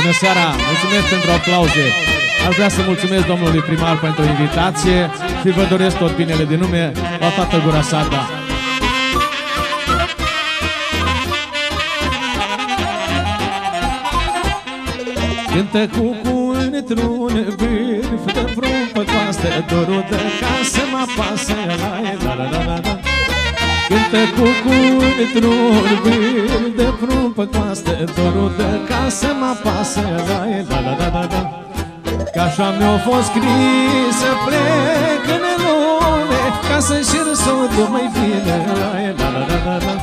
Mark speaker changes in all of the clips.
Speaker 1: Bună seara! Mulțumesc pentru aplauze! Aș vrea să mulțumesc domnului primar pentru invitație și vă doresc tot binele din lume la toată gura sata. Cântă cucul într-un vârf de vreun pe coastă Dorul de casă mă pasă la la la la la la Cântă cucul într-un vârf de vreun pe coastă Dorul de casă mă pasă la la la la la la Că așa mi-a fost scris să plec în lume Ca să înșir sotul mai bine la la la la la la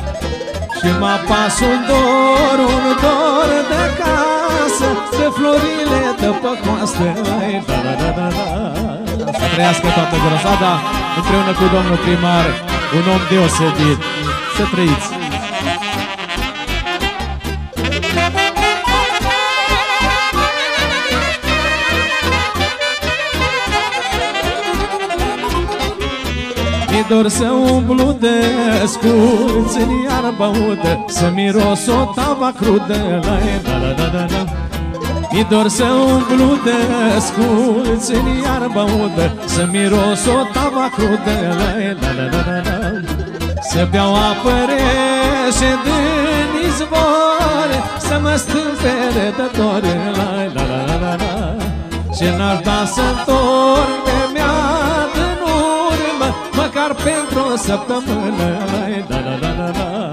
Speaker 1: Și mă pas un dor, un dor de casă De florile de pe coastă la la la la la Să trăiască toată grosada împreună cu domnul primar Un om deosebit. Să trăiți! Mi dor să umblu de sculți în iarba udă Să miros o tava crudă la la la la la la Mi dor să umblu de sculți în iarba udă Să miros o tava crudă la la la la la la Să beau apă rece din izvoare Să mă stâmpere de dore la la la la la la Și n-aș da să-ntorc de mea în urmă Măcar pentru o săptămână La la la la la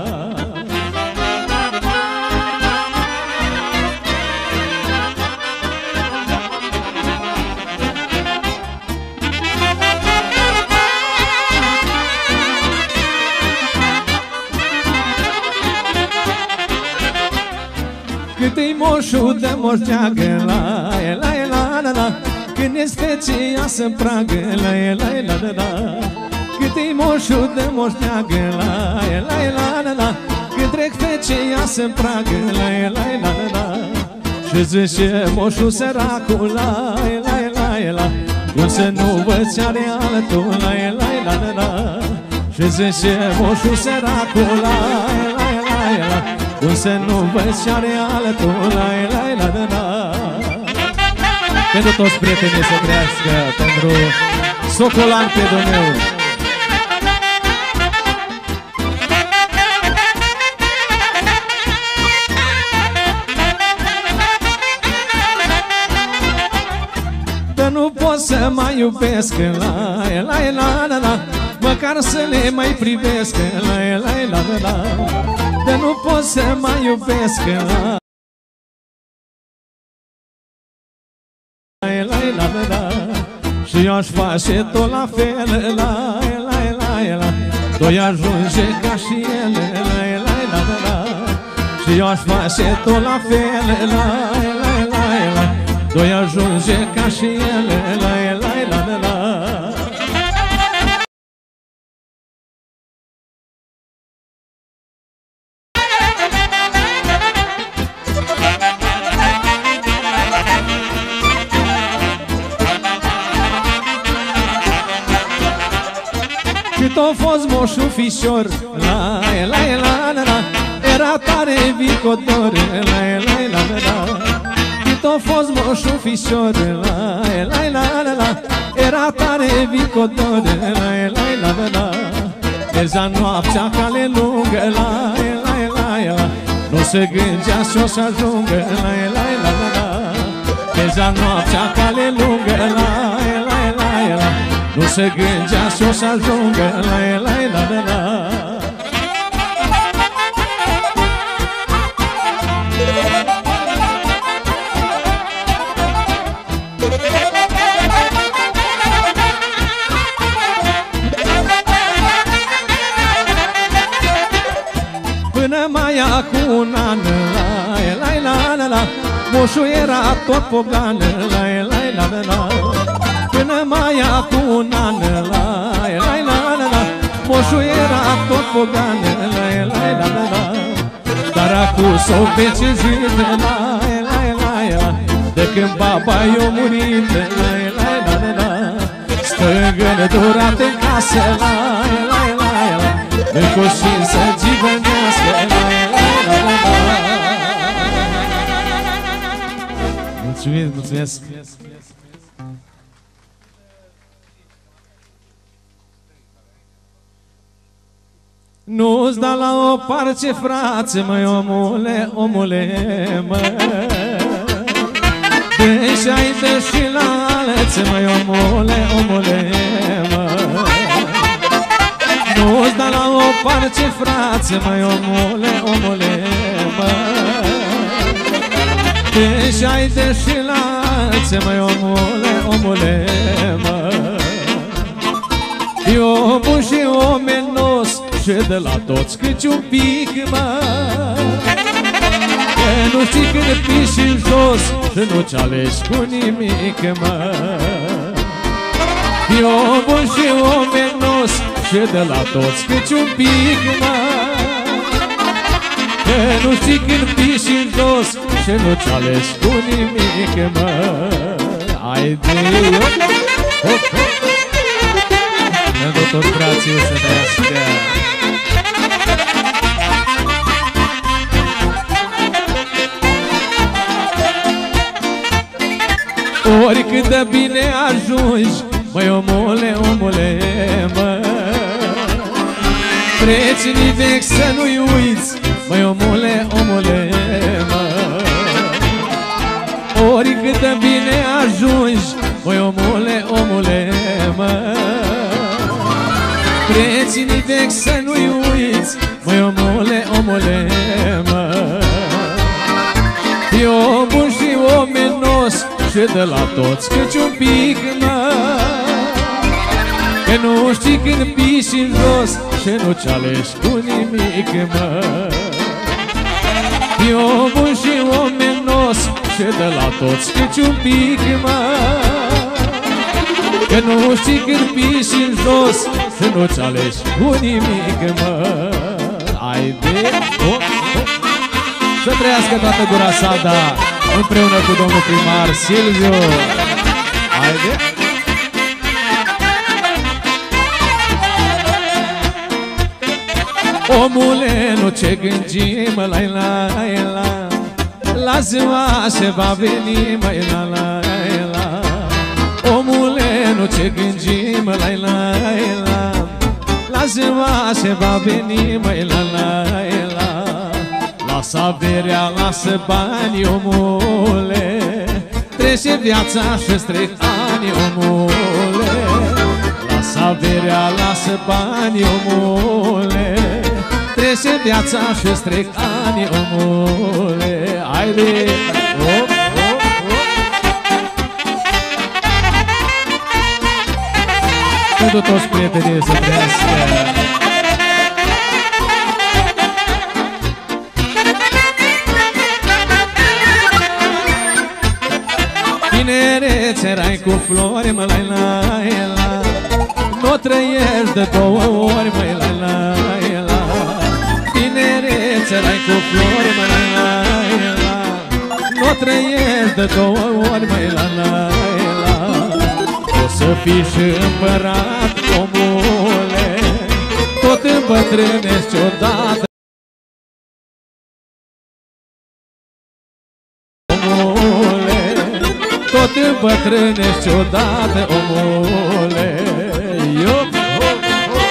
Speaker 1: Cât-i moșul de moșteagă La la la la la Când e specia să pragă La la la la la Cât-i moșul de moșteagă La la la la la Când trec fecia să pragă La la la la la Și zice moșul săracul La la la la Cum să nu văd ce are altul La la la la la Și zice moșul săracul La la la la cum să nu văd ce are altul la la la la la Pentru toți prietenii să trăiască Pentru Socolan pe meu Dar nu pot să mai iubesc La la la la la Măcar să le mai privesc La la la la la de nu pot să mai iubesc. La la la la la. Și eu aș face tot la fel. La la la la. Doi ajunge ca și ele la la la la la. Și eu aș face tot la fel. La la la la. Doi ajunge ca și ele a fost moșul fișor La la la la la Era tare vicodor La la la la la Cât a fost moșul fișor La la la la la Era tare vicodor La la la la la Mergea noaptea cale lungă La la la la Nu se gândea și o să ajungă La la la la la Mergea noaptea cale lungă La la la la nu se gândea și o să ajungă la la la la la. Până mai acum un an La la la la la. Moșul era tot pogan La la la la la Până mai acum un an Lai, lai, la, la, la Moșul era tot pogan Lai, lai, la, la, la Dar acum s-au becezit Lai, lai, la la De când baba i-a murit Lai, lai, la, la, la Strângă-n durat în casă Lai, lai, la la În coșin să gigănească Lai, lai, la, la, la Mulțumesc, mulțumesc. mulțumesc. Nu-ți da la o parce, frate, măi, omule, omule, mă Deci ai de și la alețe, măi, omule, omule, mă Nu-ți da la o parce, frate, măi, omule, omule, mă Deci ai de și la alețe, măi, omule, omule, mă Eu bun și omenos și de la toți câți un pic, mă Că nu știi când piși în jos Și nu-ți alegi cu nimic, mă Eu bun și omenos Și de la toți câți un pic, mă Că nu știi când piși în jos Și nu-ți alegi cu nimic, mă Ai de eu Hop, hop tot brațul să trăiască Oricât de bine ajungi Măi omule, omule, mă. Prietenii vechi să nu-i uiți Măi omule, omule, mă. Oricât de bine ajungi Măi omule, omule, mă. Prietenii vechi să Și de la toți căci un pic, mă Că nu știi când piși în jos Și nu-ți alegi cu nimic, mă. Eu bun și omenos Și de la toți căci un pic, mă Că nu știi când piși în jos Să nu-ți alegi cu nimic, mă. Ai de... Oh, oh. Să trăiască toată gura sada Împreună cu domnul primar Silviu. Hai de... Omule, nu ce gândim, la la la. La ziua se va veni, mai la la la. Omule, nu ce gândim, la la la. La ziua se va veni, mai la la la Lasă averea, lasă bani, omule. Trece viața și-ți trec ani, omule. Lasă averea, lasă bani, omule. Trece viața și-ți trec ani, omule. Haide, op, op, op! Pentru toți prietenii să trăiască Tinerețe erai cu flori, mă la la la Nu trăiești de două ori, mă la la la Tinerețe erai cu flori, mă la la la Nu trăiești de două ori, mă la la la O să fii și împărat, omule. Tot îmbătrânești odată îmbătrânești odată, omule. Iop, hop, hop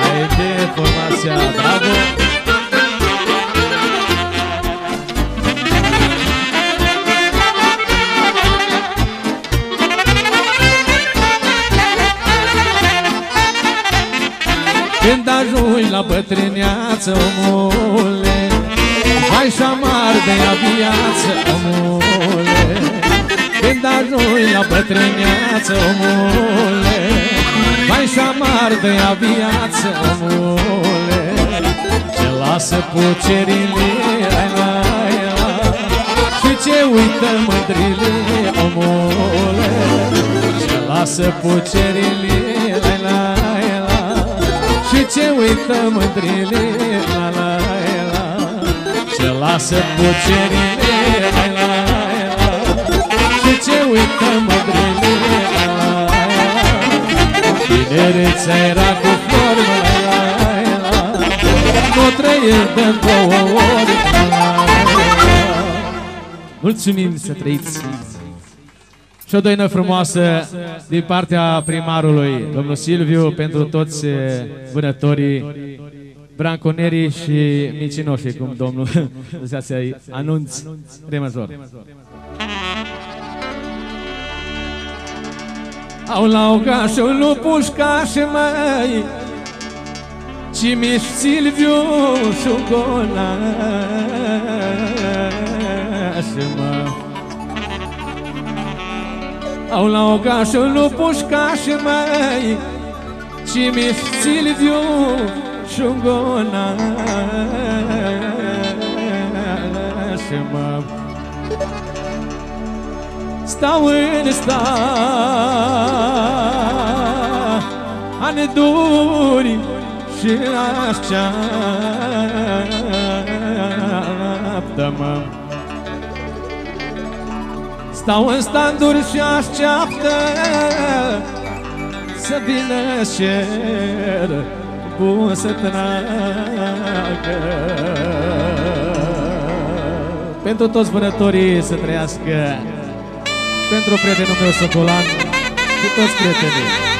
Speaker 1: Haide, formația, bravo Când ajungi la bătrâneață, omule Hai și amar de ea viață, omule Când ajungi la bătrâneață, omule Hai și amar de ea viață, omule. Ce lasă pucerile, la, la, la, Și ce uită mândrile, omule. Ce lasă pucerile, la, la, la, Și ce uită mândrile, la, la, la Ce lasă pucerile, la, la, la Și ce uită mândrile, la, la, la Tinerețea era cu flori, la, la, la Nu trăiești de două ori, la, la, la Mulțumim să trăiți! Și o doină frumoasă din partea primarului, domnul Silviu, pentru toți vânătorii branconerii și micinoșii, cum domnul zicea să-i anunț remăjor. Au la ogașul lui pușcaș mai Ci mi Silviu șugonaș mă Au la ogașul lui pușcaș mai Ci mi Silviu șugonaș mă Stau în sta Ane duri și așteaptă-mă Stau în standuri și așteaptă Să vină cer bun să tragă. Pentru toți vânătorii să trăiască. Pentru prietenul meu Socolan și toți prietenii.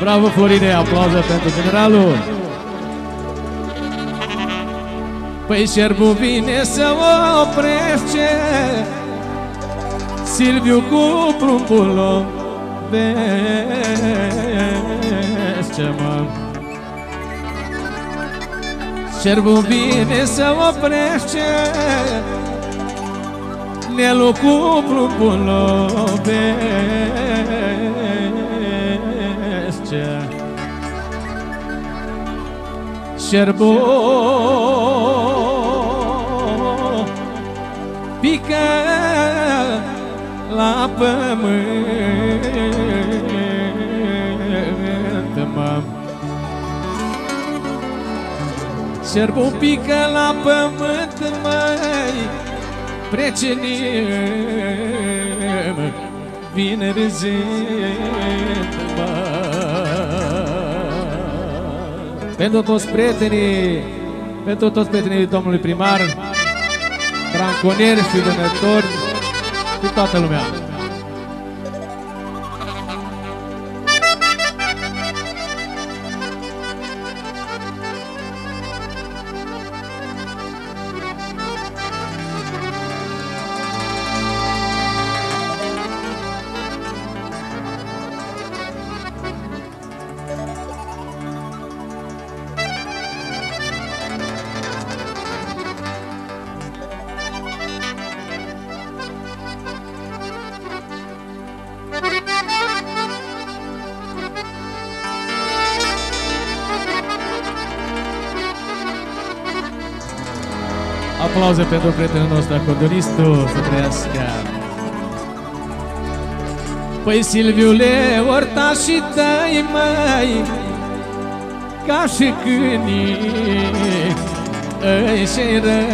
Speaker 1: Bravo Florine, aplauze pentru generalul. Păi șerbul vine să o oprește Silviu cu prumpul vește mă. Șerbul vine să oprește Nelu cu prumpul vește ce Șerbo Pică la pământ mă. Șerbo pică la pământ măi Precenim Vine râzând pentru toți prietenii, pentru toți prietenii domnului primar, branconieri și vânători și toată lumea. Aplauze pentru prietenul nostru acordonistul să trăiască. Păi Silviule, și tăi mai Ca și câinii Îi și răi,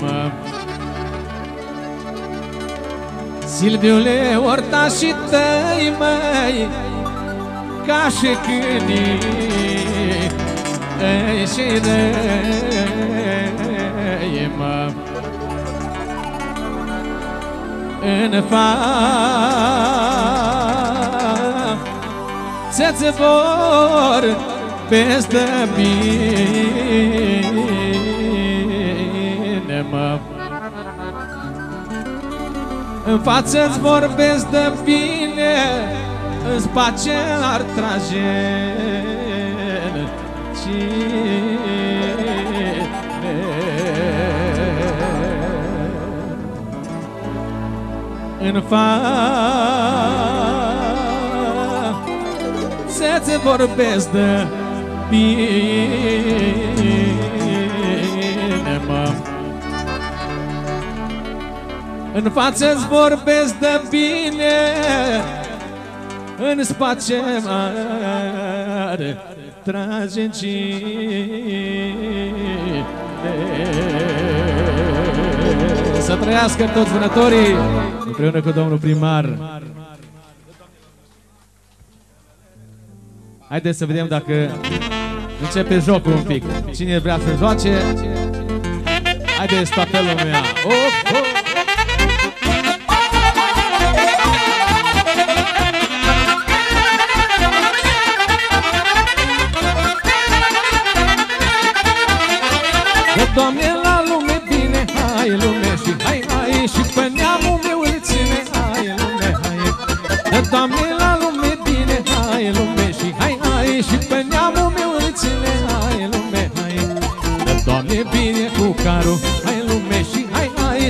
Speaker 1: mă Silviule, și tăi mai Ca și câinii Îi și răi mă În față-ți vor peste bine, mă. În față-ți vorbesc de bine În space ar trage. Cine în față se vorbesc de bine, mă. În față se vorbesc de bine, în spație mare Trage Să trăiască toți vânătorii Împreună cu domnul primar Haideți să vedem dacă începe jocul un pic. Cine vrea să joace? Haideți toată lumea! Oh, oh!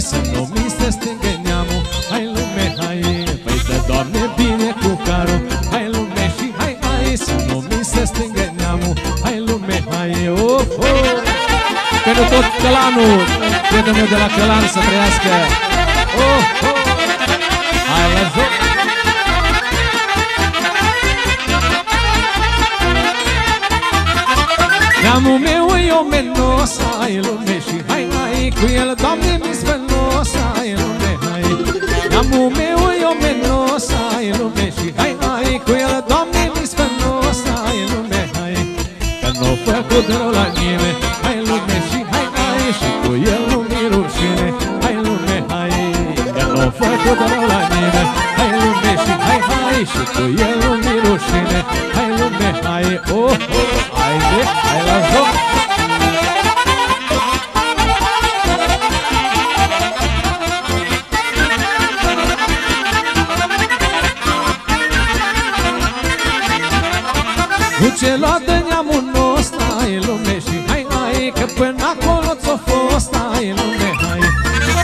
Speaker 1: Să nu mi se stingă neamul, hai lume, hai Păi de Doamne, bine cu carul, hai lume și hai, hai Să nu mi se stingă neamul, hai lume, hai Oh, oh pentru tot călanul, prietenul meu de la călan să trăiască. Oh, oh. Hai la joc! Neamul meu e omenos, hai lume și hai, hai Cu el, Doamne, mi-s Neamul meu e omenos, hai lume și hai, hai Cu el, Doamne, mi-s venos, hai lume, hai. Că n-o făcut rău la nimeni. Și cu el nu mi rușine. Hai lume, hai, că nu făcut rău la mine Hai lume și hai, hai, și cu el nu mi rușine. Hai lume, hai, oh, oh, acolo ți-o fost, hai lume, hai.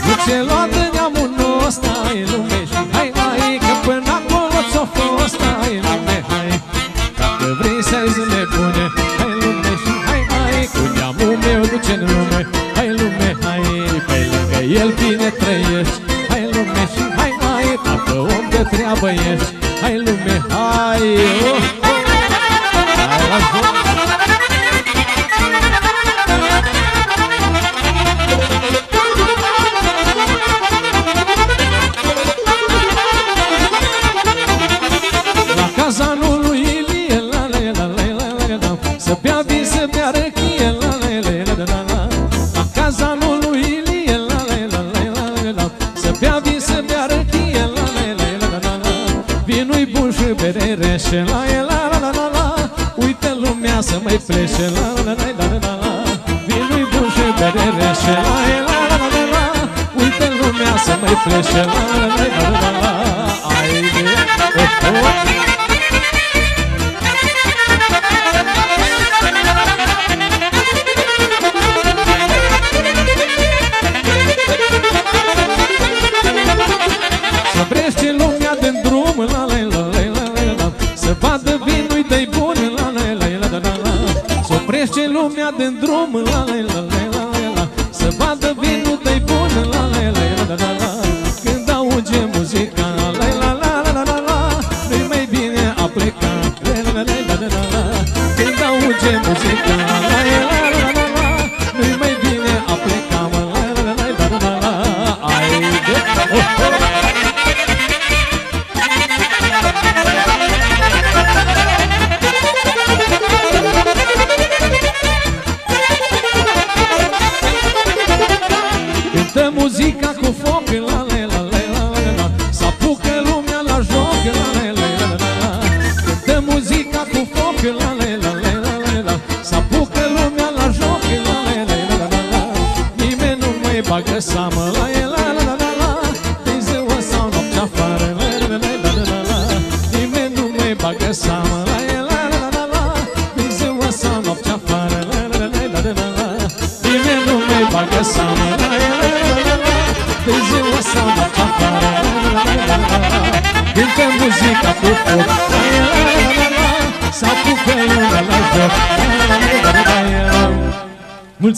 Speaker 1: Nu ce lua de neamul nostru, hai lume și hai, hai Că până acolo ți-o fost, hai lume, hai. Dacă vrei să-i zile bune, hai lume și hai, hai Cu neamul meu duce în lume, hai lume, hai. Pe lângă el bine trăiești, hai lume și hai, hai Dacă om de treabă ești, hai lume, hai. oh,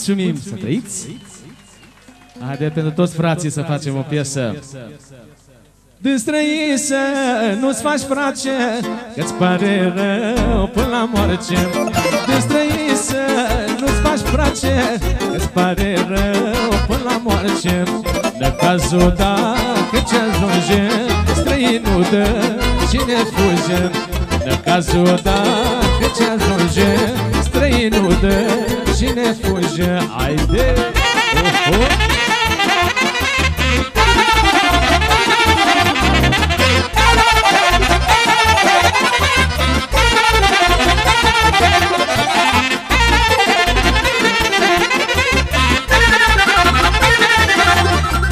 Speaker 1: la la la la la la Mulțumim să trăiți! Haideți pentru toți frații să facem o piesă. Din străisă nu-ți faci frace Că-ți pare rău până la moarte Din străisă nu-ți faci frace Că-ți pare rău până la moarte De cazul dacă ce ajunge Străinul dă cine fuge De cazul dacă ce ajunge Străinul dă cine fuge Haide! Oh, oh.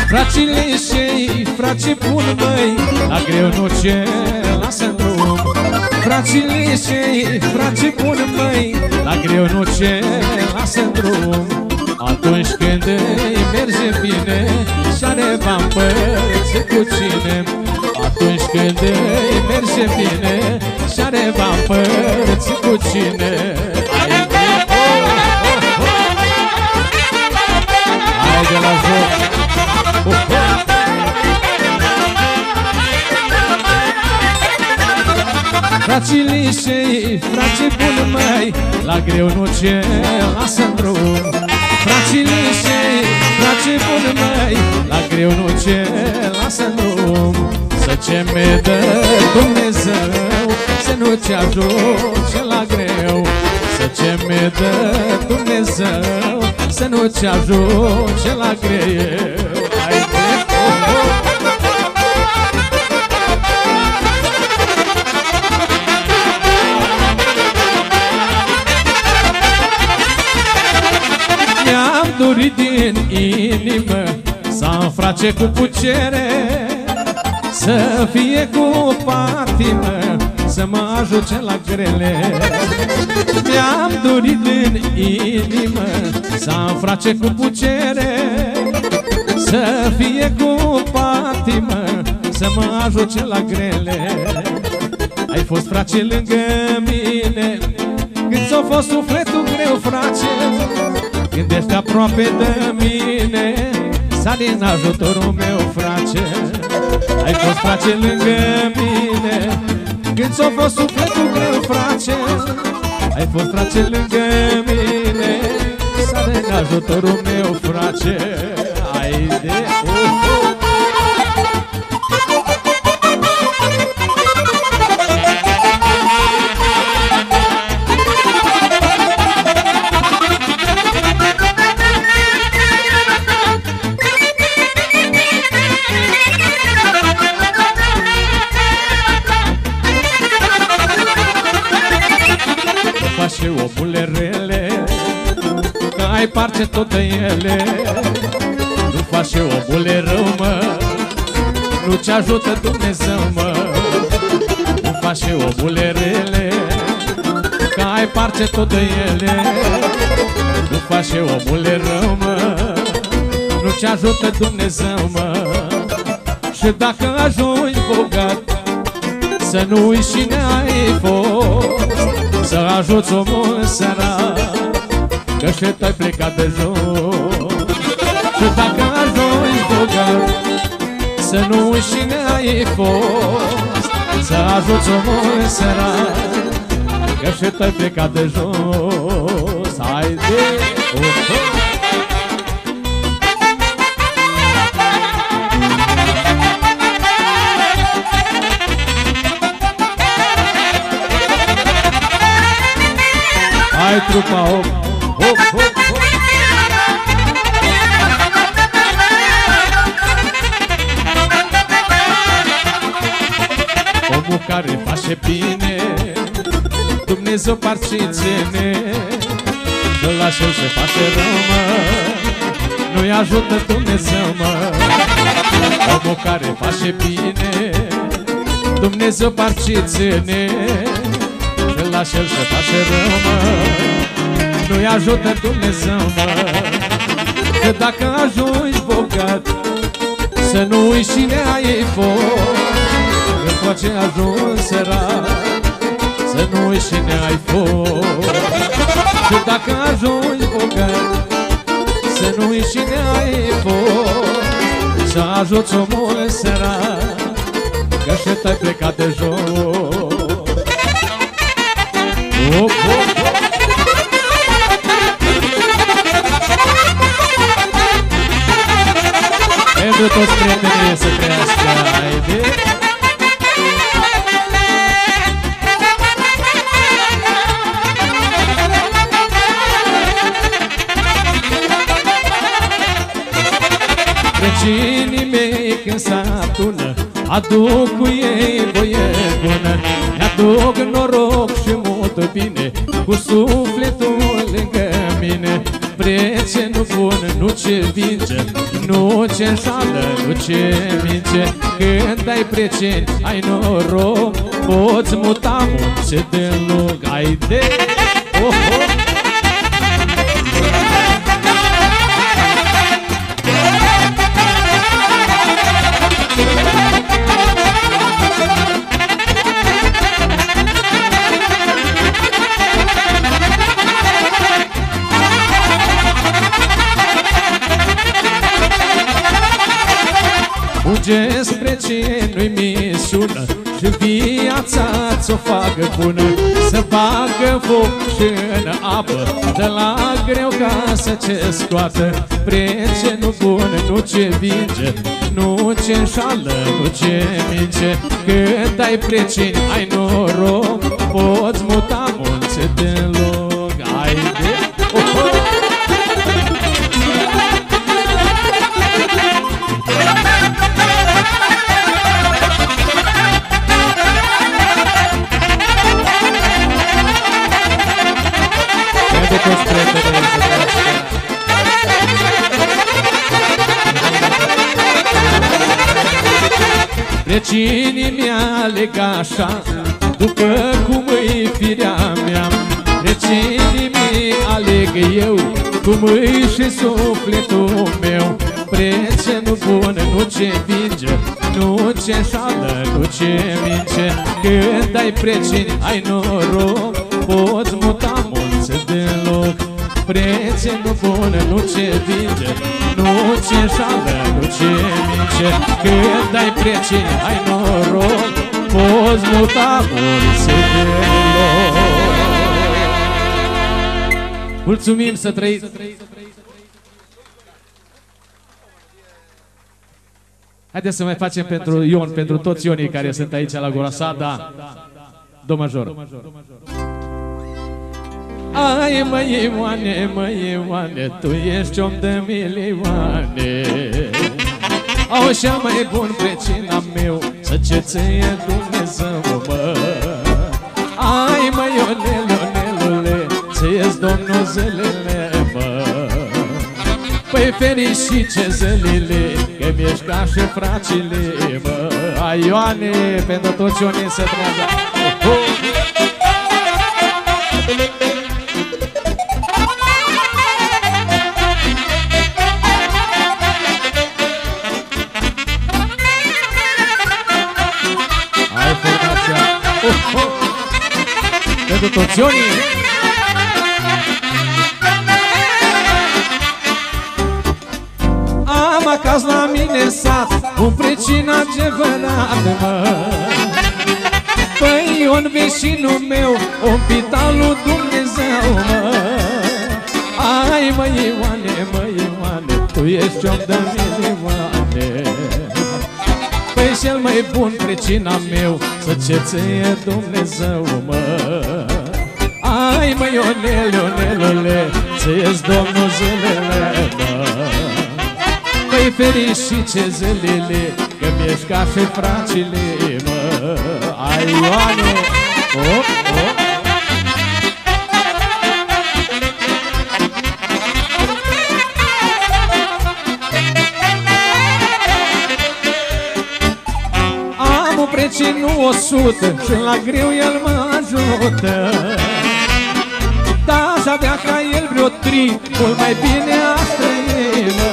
Speaker 1: Fracile și frații bun măi La greu nu ce lasă drum Fracile și frații bun măi La greu nu ce lasă drum. Atunci când îi merge bine Și are bani cu cine. Atunci când îi merge bine Și are bani cu cine Frații lișei, frații buni măi La greu nu ce lasă drum. Frații lișei, frații buni măi La greu nu ce lasă drum. Să ce mi dă Dumnezeu Să nu te ajunge la greu. Să ce mi dă Dumnezeu Să nu te ajunge la greu Mi-am dorit din inimă Să am frace cu pucere Să fie cu patimă Să mă ajute la grele. Mi-am dorit din inimă Să am frace cu pucere Să fie cu patimă Să mă ajute la grele. Ai fost frace lângă mine Când ți-a fost sufletul greu, frace când ești aproape de mine Să din ajutorul meu, frate. Ai fost frate lângă mine Când ți-a fost sufletul greu, frate. Ai fost frate lângă mine Să din ajutorul meu, frate. Ai de... Uh, uh. Mai parce tot de ele. Nu faci și omule rău, mă. Nu ce ajută Dumnezeu, mă. Nu faci și omule rele. Că ai parce tot de ele. Nu faci și omule rău, mă. Nu ce ajută Dumnezeu, mă. Și dacă ajungi bogat Să nu uiți cine ai fost. Să ajuți omul sărat Că și tu ai plecat de jos. Și dacă ajungi bogat Să nu uiți cine ai fost. Să ajuți omul sărat Că și tu ai plecat de jos. Haide, oh, oh. Hai trupa om Omul care face bine Dumnezeu parține Că la și se face rău, mă. Nu-i ajută Dumnezeu, mă. Omul care face bine Dumnezeu parține Că la și se face rău, mă nu-i ajută Dumnezeu, mă. Că dacă ajungi bogat Să nu uiți cine ai fost. Că poate ajungi sărat Să nu uiți cine ai fost. Că dacă ajungi bogat Să nu uiți cine ai fost. Să ajuți omul sărac Că și te-ai plecat de jos. Op, op, op. Pentru toți prietenii să trăiască Haide Vecinii mei când se adună Aduc cu ei voie bună Mi-aduc noroc și mult bine Cu sufletul lângă mine Prieten bun, nu ce vinge Nu ce înșală, nu ce mince Când ai prieteni, ai noroc Poți muta munce de lung Ai de... Oh, oh. Facă bună Să facă foc și în apă De la greu ca să ce scoată Prietenul bun, nu ce vinge Nu ce înșală, nu ce mince Cât ai precini, ai noroc Poți muta munțe de Vecinii mi aleg așa După cum îi firea mea. Vecinii mi aleg eu Cum îi și sufletul meu. Prietenul bun, nu ce vinge Nu ce înșală, nu ce mince Când ai precini, ai noroc Poți muta mulți de loc Prietenul bun, nu ce vinge Nu ce înșală, nu ce mince Când ai precini, ai noroc Poți muta mulți de loc Mulțumim să trăiți! Haideți să mai facem pentru Ion, pentru toți Ionii care sunt aici la Gura Sada. Do major. Ai mă Ioane, mă Ioane, tu ești om de milioane Au cel mai bun precina meu, să ce ție Dumnezeu, mă. Ai mă Ionel, Ionelule, ție-ți Domnul zilele, mă. Păi fericit ce zilele, că mi-ești ca și fracile, mă. Ai Ioane, pentru toți Ionii să trează Pentru toți Ionii Am acasă la mine în sat Un precin adevărat, mă. Păi Ion vecinul meu Un pitalul Dumnezeu, mă. Ai mă Ioane, mă Ioane Tu ești om de milioane. Păi cel mai bun precina meu Să ce ție Dumnezeu, mă. Ai mă Ionel, Ionelule Ție-ți Domnul zilele, mă. Păi fericit ce zilele Că mi-ești ca și fracile, mă. Ai Ioane oh, oh. Am un precin o sută Și la greu el mă ajută el vreo tri Mult mai bine aș trăi, mă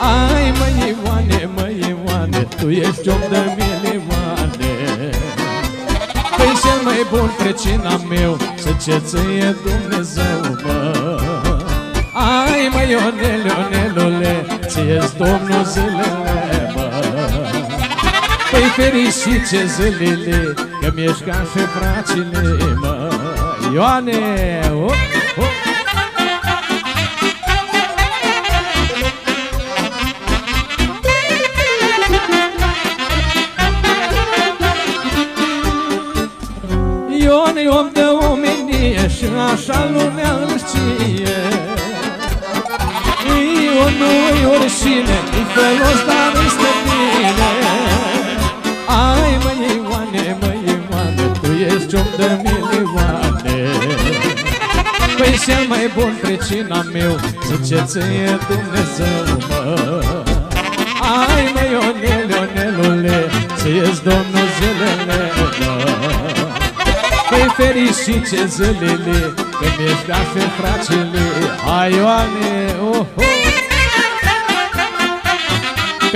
Speaker 1: Ai, mă, Ioane, mă, Ioane Tu ești om de milioane. Păi cel mai bun precina meu Să ce ție Dumnezeu, mă? Ai, mă, Ionel, Ionelule ție Domnul zilele, mă? Păi fericice zilele Că mi-ești ca și fracile, mă? Ioane, oh, oricine, e felos, dar este bine. Ai mă Ioane, mă Ioane, tu ești om de milioane. Păi cel mai bun precina meu, zice-ți-e Dumnezeu, mă. Ai mă Ionel, Ionelule, ți-ești Domnul zilele, mă. Păi fericice zilele Că mi-ești ca și fracele Hai Ioane, oh, oh.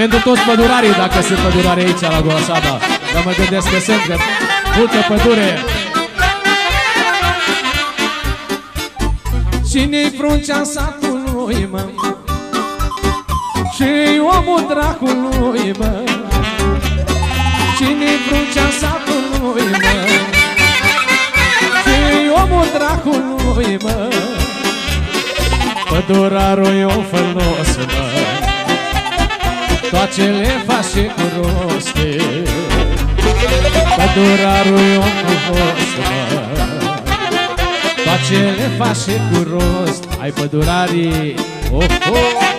Speaker 1: Pentru toți pădurarii, dacă sunt pădurari aici la Gorasada Dar mă gândesc că sunt, că multă pădure Cine-i fruncea satului, mă? Și omul dracului, mă? Cine-i fruncea satului, mă? omul dracului, mă Pădurarul e un fălos, mă Toate le face cu roste. Pădurarul e un fălos, mă. Toate le face cu rost. Ai pădurarii, oh, oh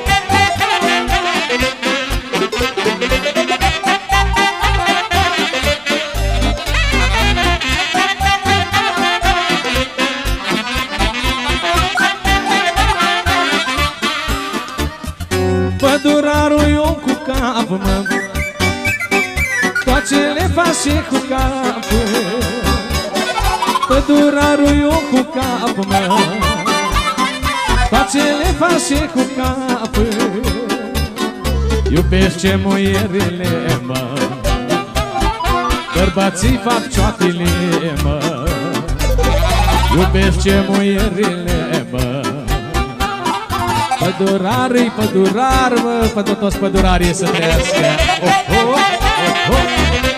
Speaker 1: le face cu cap Pădurarul eu cu cap, mă Toate le face cu cap Iubește muierile, mă. Bărbații fac cioatile, mă. Iubește muierile, mă. Pădurarii, pădurar, mă, pentru toți pădurarii să trăiască. Oh, oh, oh, oh.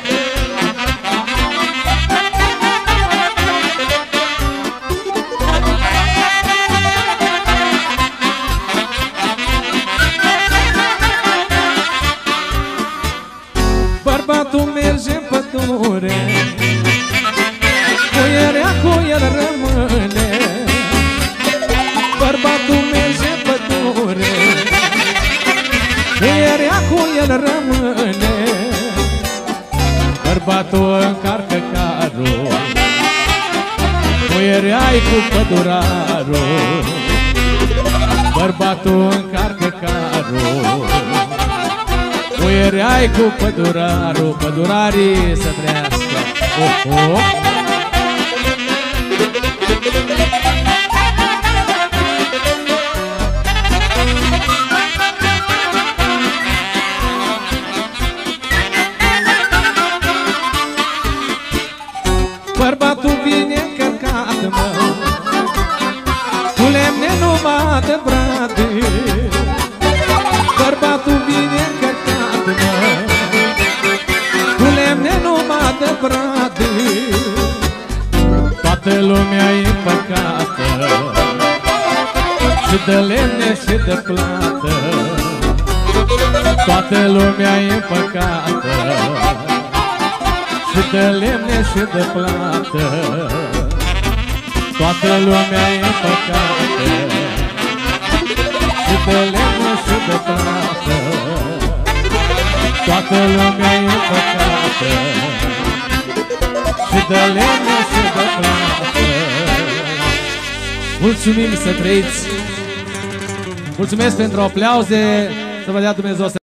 Speaker 1: Pădurarul Bărbatul încarcă carul. Muierea-i cu pădurarul Pădurarii să trăiască. Oh, oh. De plată Toată lumea e păcată Și de lemne și de plată Toată lumea e păcată Și de lemne și de plată Mulțumim să trăiți. Mulțumesc pentru aplauze. Să vă dea Dumnezeu să